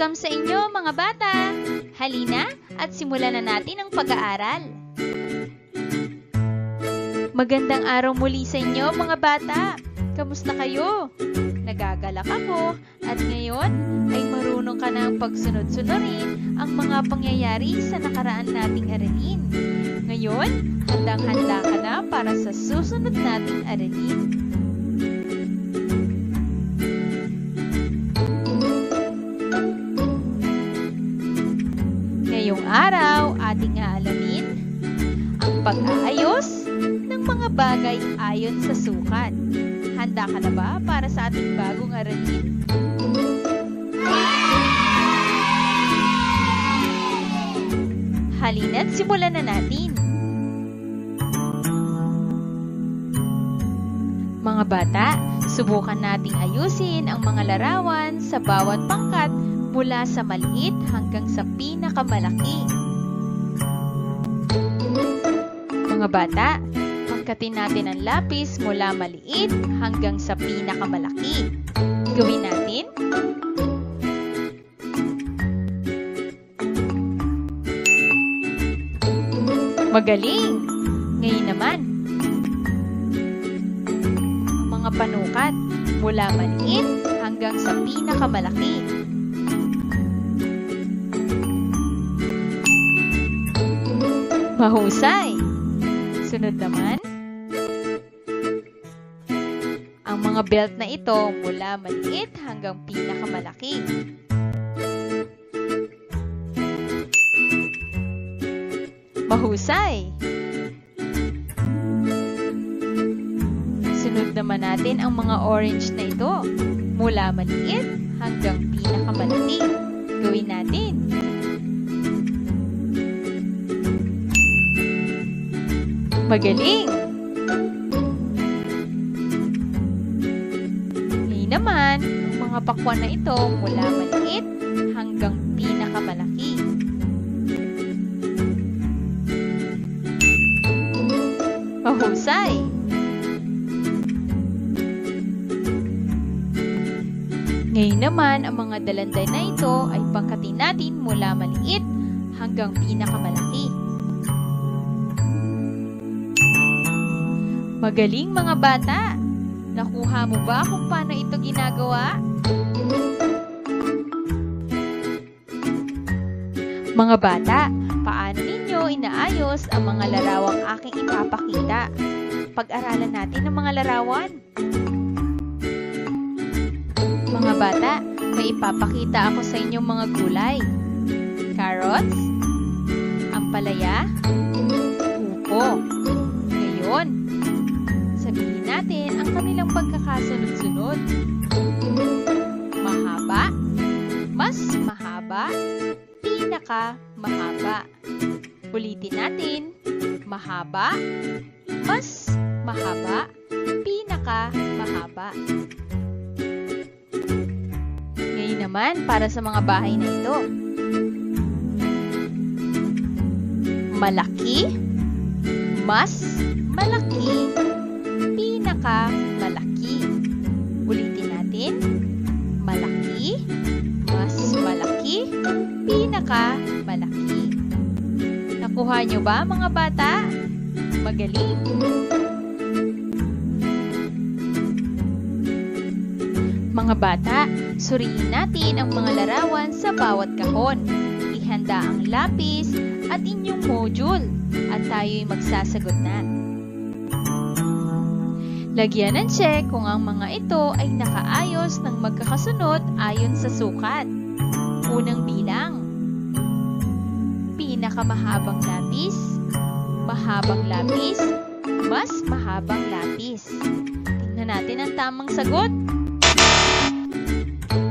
Welcome sa inyo mga bata! Halina at simulan na natin ang pag-aaral. Magandang araw muli sa inyo mga bata! Kamusta kayo? Nagagalak ako at ngayon ay marunong ka na pagsunod-sunurin ang mga pangyayari sa nakaraan nating aralin. Ngayon, handang-handa ka na para sa susunod nating aralin. Mga bagay ayon sa sukat. Handa ka na ba para sa ating bagong aralin? Halina't simulan na natin. Mga bata, subukan nating ayusin ang mga larawan sa bawat pangkat mula sa maliit hanggang sa pinakamalaki. Mga bata, pangkatin natin ang lapis mula maliit hanggang sa pinakamalaki. Gawin natin. Magaling! Ngayon naman, ang mga panukat mula maliit hanggang sa pinakamalaki. Mahusay! Sunod naman, mga belt na ito mula maliit hanggang pinakamalaki. Mahusay! Sunod naman natin ang mga orange na ito mula maliit hanggang pinakamalaki. Gawin natin. Magaling! Naman, ang mga pakwan na ito mula maliit hanggang pinakamalaki. Mahusay! Ngayon naman, ang mga dalanday na ito ay pangkatin natin mula maliit hanggang pinakamalaki. Magaling mga bata! Nakuha mo ba kung paano ito ginagawa? Mga bata, paano ninyo inaayos ang mga larawang aking ipapakita? Pag-aralan natin ang mga larawan. Mga bata, may ipapakita ako sa inyong mga gulay. Carrots, ampalaya, upo. Ngayon, kanilang pagkakasunod-sunod. Mahaba, mas mahaba, pinaka mahaba. Ulitin natin, mahaba, mas mahaba, pinaka mahaba. Ngayon naman, para sa mga bahay na ito. Malaki, mas malaki, pinaka pinaka malaki. Nakuha nyo ba mga bata? Magaling! Mga bata, suriin natin ang mga larawan sa bawat kahon. Ihanda ang lapis at inyong module at tayo'y magsasagot na. Lagyan ng check kung ang mga ito ay nakaayos ng magkakasunod ayon sa sukat. Unang bilang. Pinakamahabang lapis, mahabang lapis, mas mahabang lapis. Tingnan natin ang tamang sagot.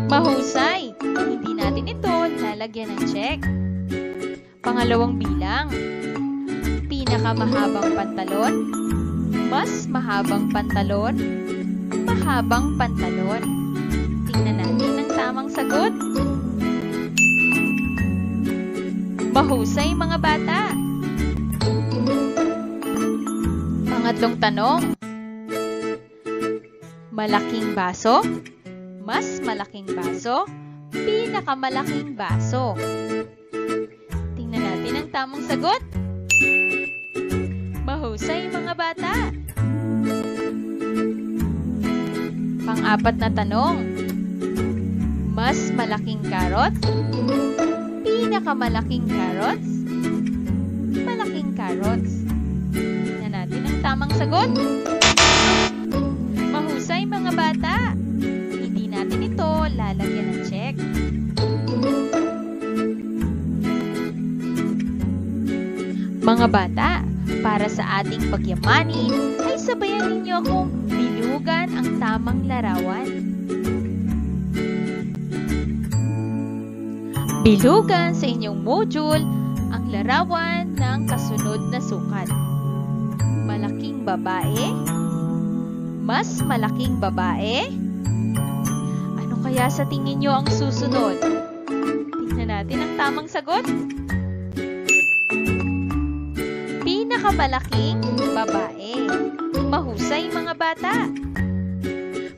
Mahusay! Hindi natin ito lalagyan ng check. Pangalawang bilang. Pinakamahabang pantalon, mas mahabang pantalon, mahabang pantalon. Tingnan natin ang tamang sagot. Mahusay mga bata! Pangatlong tanong. Malaking baso, mas malaking baso, pinakamalaking baso? Tingnan natin ang tamang sagot. Mahusay mga bata. Pang-apat na tanong. Mas malaking carrots? Pinakamalaking carrots? Malaking carrots. Tingnan natin ang tamang sagot. Mahusay mga bata. Hindi natin ito lalagyan ng check. Mga bata, para sa ating pagyamanin, ay sabayan ninyo akong bilugan ang tamang larawan. Bilugan sa inyong module ang larawan ng kasunod na sukat. Malaking babae, mas malaking babae. Ano kaya sa tingin nyo ang susunod? Tingnan natin ang tamang sagot. Pinakamalaking babae. Mahusay mga bata.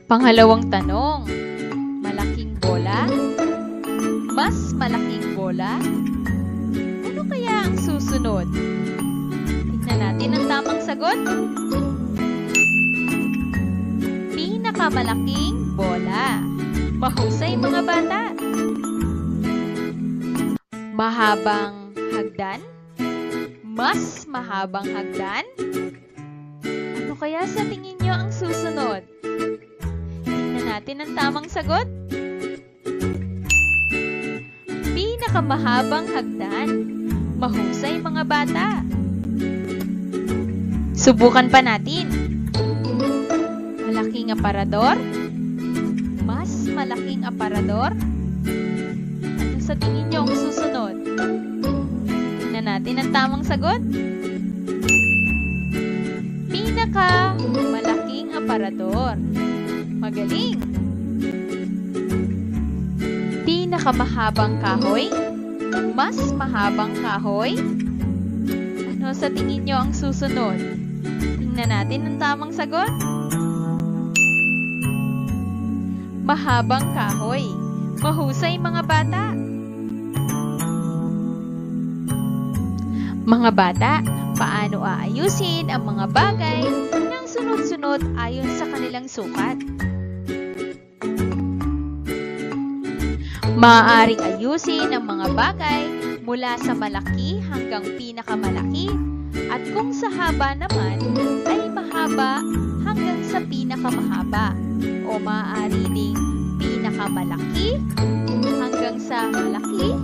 Pangalawang tanong. Mas malaking bola? Ano kaya ang susunod? Tingnan natin ang tamang sagot. Pinakamalaking bola. Mahusay mga bata. Mahabang hagdan? Mas mahabang hagdan? Ano kaya sa tingin nyo ang susunod? Tingnan natin ang tamang sagot. Pinakamahabang hagdan. Mahusay mga bata. Subukan pa natin. Malaking aparador? Mas malaking aparador? Ano sa tingin nyo ang susunod? Tingnan natin ang tamang sagot. Pinaka malaking aparador. Magaling. Pinakamahabang kahoy? Mas mahabang kahoy? Ano sa tingin nyo ang susunod? Tingnan natin ang tamang sagot. Mahabang kahoy. Mahusay mga bata. Mga bata, paano aayusin ang mga bagay ng sunod-sunod ayon sa kanilang sukat? Maaaring ayusin ang mga bagay mula sa malaki hanggang pinakamalaki at kung sa haba naman ay mahaba hanggang sa pinakamahaba o maaari ding pinakamalaki hanggang sa malaki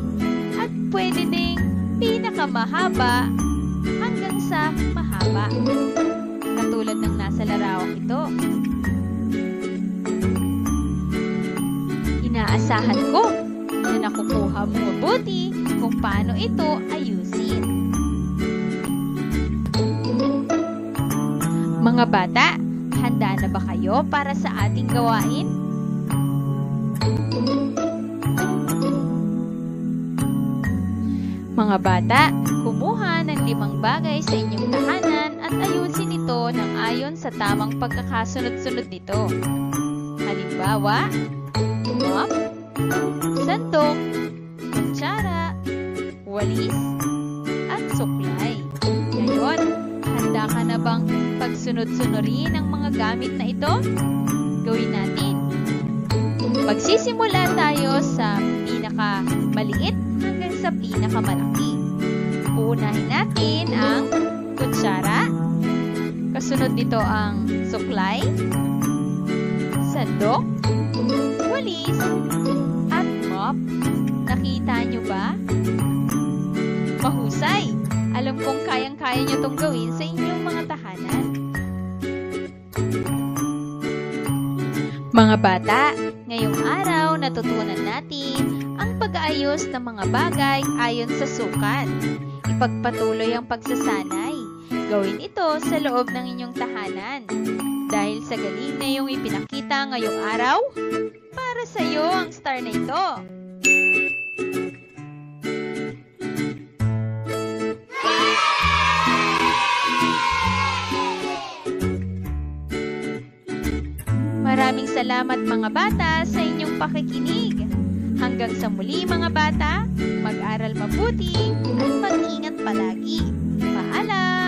at pwede ding pinakamahaba hanggang sa mahaba. Katulad ng nasa larawang ito. Inaasahan ko nakukuha mo mabuti kung paano ito ayusin. Mga bata, handa na ba kayo para sa ating gawain? Mga bata, kumuha ng limang bagay sa inyong tahanan at ayusin ito ng ayon sa tamang pagkakasunod-sunod nito. Halimbawa, mop, sandok, kutsara, walis, at suklay. Ngayon, handa ka na bang pagsunod-sunurin ang mga gamit na ito? Gawin natin. Magsisimula tayo sa pinakamaliit hanggang sa pinakamalaki. Uunahin natin ang kutsara. Kasunod nito ang suklay, sandok, walis, at mop. Nakita nyo ba? Mahusay! Alam kong kayang-kaya nyo itong gawin sa inyong mga tahanan. Mga bata, ngayong araw natutunan natin ang pag-aayos ng mga bagay ayon sa sukat. Ipagpatuloy ang pagsasanay. Gawin ito sa loob ng inyong tahanan. Dahil sa galing na iyong ipinakita ngayong araw, sa iyo ang star na ito. Maraming salamat mga bata sa inyong pakikinig. Hanggang sa muli mga bata, mag-aral mabuti at mag-ingat palagi. Paalam!